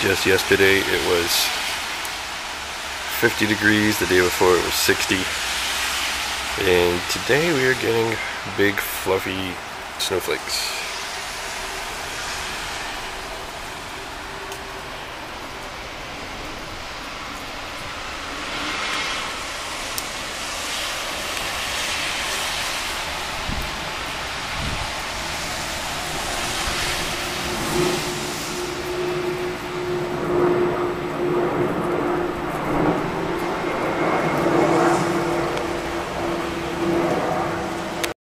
Just yesterday it was 50 degrees, the day before it was 60. And today we are getting big fluffy snowflakes.